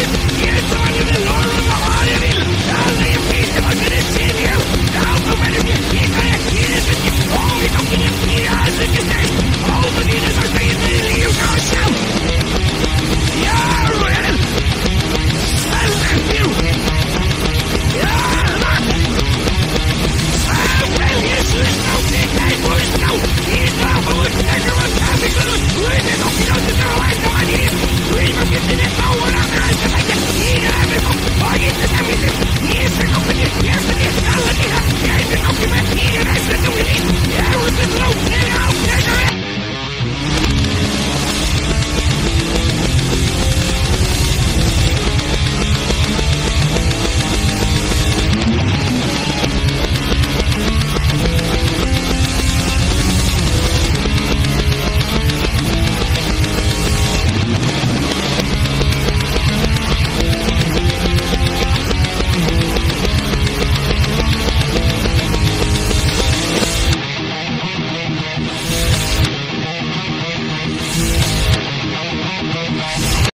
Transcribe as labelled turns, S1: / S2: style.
S1: Yeah!